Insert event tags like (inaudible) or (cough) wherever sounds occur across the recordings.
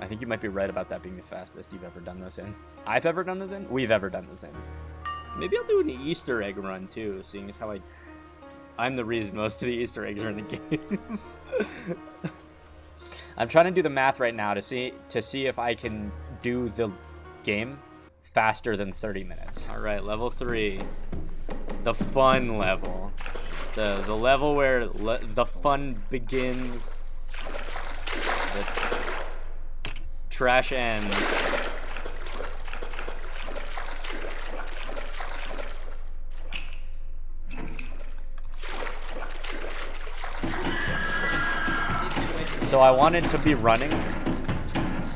I think you might be right about that being the fastest you've ever done this in. I've ever done this in? We've ever done this in. Maybe I'll do an Easter egg run too, seeing as how I... I'm the reason most of the Easter eggs are in the (laughs) game. I'm trying to do the math right now to see to see if I can do the game faster than 30 minutes. All right, level three, the fun level, the the level where le the fun begins, the trash ends. So I wanted to be running,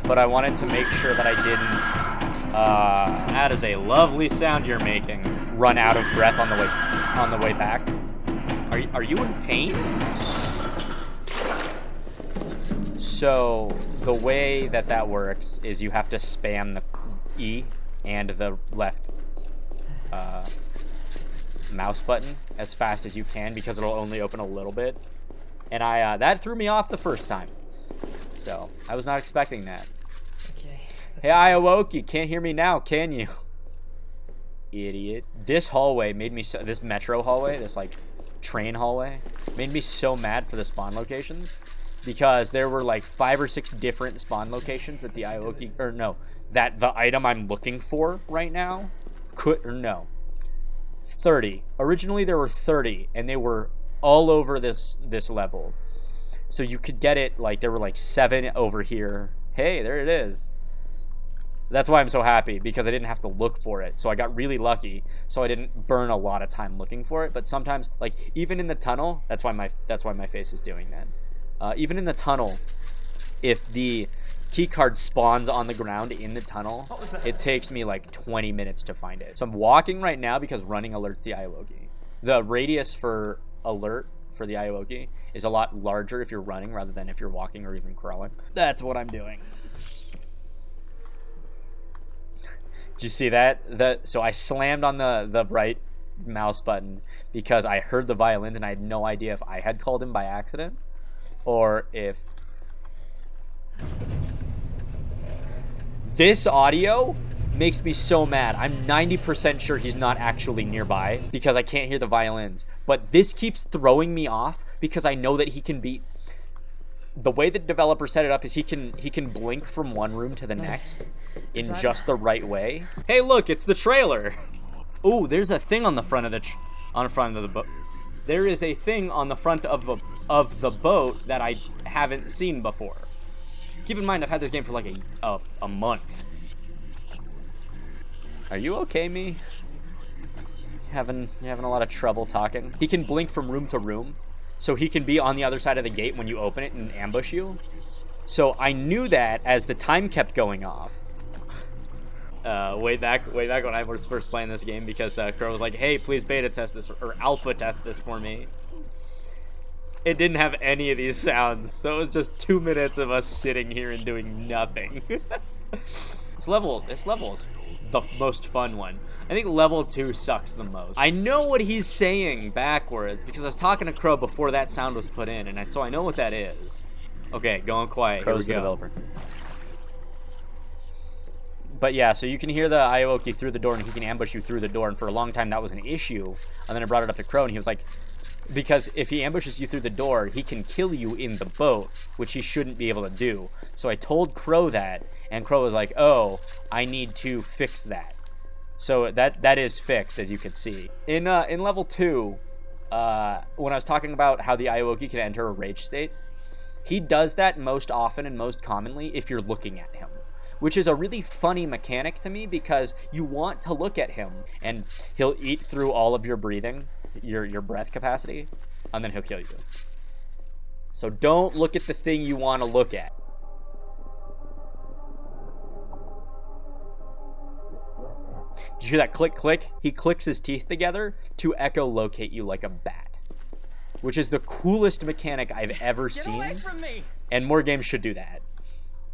but I wanted to make sure that I didn't. Uh, that is a lovely sound you're making. Run out of breath on the way on the way back. Are are you in pain? So the way that that works is you have to spam the E and the left uh, mouse button as fast as you can because it'll only open a little bit. And I uh, that threw me off the first time. So I was not expecting that. Okay. Hey, I awoke you. Can't hear me now, can you? Idiot. This hallway made me so. This metro hallway, this like train hallway, made me so mad for the spawn locations because there were like five or six different spawn locations that the Ayuwoki or no, that the item I'm looking for right now could or no. 30. Originally there were 30 and they were all over this this level. So you could get it like there were like 7 over here. Hey, there it is. That's why I'm so happy because I didn't have to look for it. So I got really lucky. So I didn't burn a lot of time looking for it. But sometimes, like even in the tunnel, that's why my that's why my face is doing that. Uh, even in the tunnel, if the key card spawns on the ground in the tunnel, it takes me like 20 minutes to find it. So I'm walking right now because running alerts the Ayuwoki. The radius for alert for the Ayuwoki is a lot larger if you're running rather than if you're walking or even crawling. That's what I'm doing. Did you see that? That so I slammed on the the right mouse button because I heard the violins and I had no idea if I had called him by accident or if this audio makes me so mad. I'm 90% sure he's not actually nearby because I can't hear the violins. But this keeps throwing me off because I know that he can be the way the developer set it up is he can he can blink from one room to the next in just the right way. Hey, look, it's the trailer. Ooh, there's a thing on the front of the tr- on the front of the boat. There is a thing on the front of the of the boat that I haven't seen before. Keep in mind, I've had this game for like a a, a month. Are you okay, me? Having you having a lot of trouble talking. He can blink from room to room, so he can be on the other side of the gate when you open it and ambush you. So I knew that as the time kept going off. Uh, way back, way back when I was first playing this game, because uh, Crow was like, "Hey, please beta test this or alpha test this for me." It didn't have any of these sounds, so it was just two minutes of us sitting here and doing nothing. (laughs) this level, this level is the most fun one. I think level two sucks the most. I know what he's saying backwards because I was talking to Crow before that sound was put in, and I, so I know what that is. Okay, going quiet. Crow's the go. developer. But yeah, so you can hear the Ayuwoki through the door, and he can ambush you through the door. And for a long time, that was an issue. And then I brought it up to Crow, and he was like, because if he ambushes you through the door, he can kill you in the boat, which he shouldn't be able to do. So I told Crow that, and Crow was like, "Oh, I need to fix that." So that that is fixed, as you can see. In uh, in level two, uh, when I was talking about how the Ayuwoki can enter a rage state, he does that most often and most commonly if you're looking at him, which is a really funny mechanic to me because you want to look at him and he'll eat through all of your breathing, your your breath capacity, and then he'll kill you. So don't look at the thing you want to look at. Did you hear that click click? He clicks his teeth together to echolocate you like a bat. Which is the coolest mechanic I've ever seen. And more games should do that.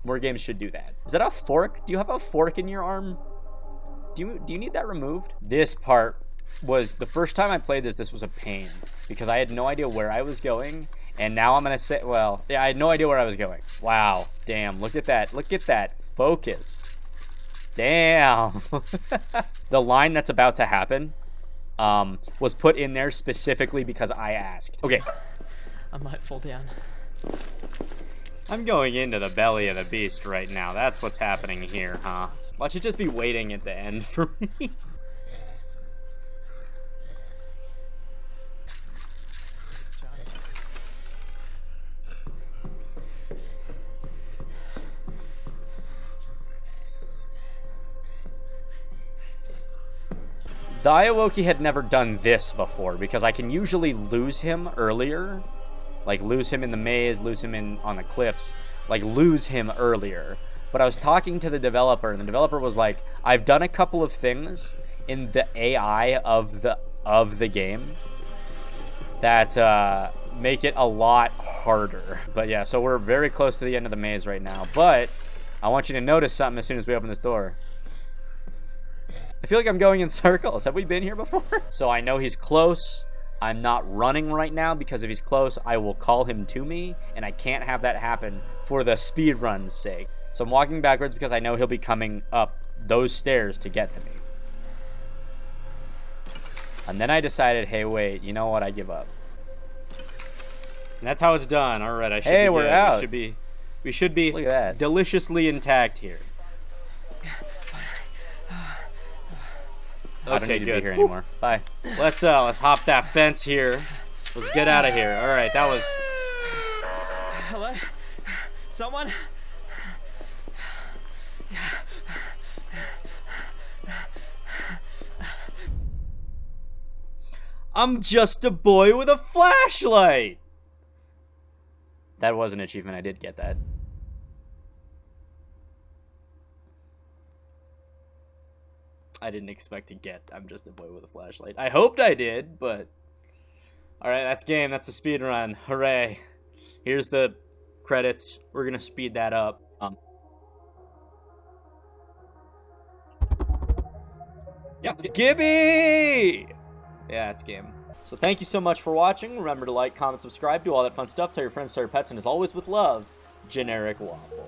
More games should do that. Is that a fork? Do you have a fork in your arm? Do you do you need that removed? This part was the first time I played this. This was a pain because I had no idea where I was going, And now I'm gonna say, well, yeah, I had no idea where I was going. Wow, damn, look at that, look at that focus. Damn. (laughs) the line that's about to happen um, was put in there specifically because I asked. Okay. I might fall down. I'm going into the belly of the beast right now. That's what's happening here, huh? Watch it just be waiting at the end for me. (laughs) The Ayuwoki had never done this before because I can usually lose him earlier. Like lose him in the maze, lose him in on the cliffs, like lose him earlier. But I was talking to the developer and the developer was like, "I've done a couple of things in the AI of the of the game that uh, make it a lot harder." But yeah, so we're very close to the end of the maze right now. But I want you to notice something as soon as we open this door. I feel like I'm going in (laughs) circles. Have we been here before? So I know he's close. I'm not running right now because if he's close, I will call him to me, and I can't have that happen for the speed run's sake. So I'm walking backwards because I know he'll be coming up those stairs to get to me. And then I decided, hey, wait, you know what? I give up. And that's how it's done. All right, I should hey, be we're good. out. We should be, we should be Look at that. deliciously intact here. I don't Okay, need to good. be here anymore. Bye. Let's uh, let's hop that fence here. Let's get out of here. All right, that was. Hello? Someone? I'm just a boy with a flashlight. That was an achievement. I did get that. I didn't expect to get. I'm just a boy with a flashlight. I hoped I did, but. All right, that's game. That's the speed run. Hooray! Here's the credits. We're gonna speed that up. Um. Yeah, Gibby. Yeah, it's game. So thank you so much for watching. Remember to like, comment, subscribe, do all that fun stuff. Tell your friends, tell your pets, and as always, with love, generic waffle.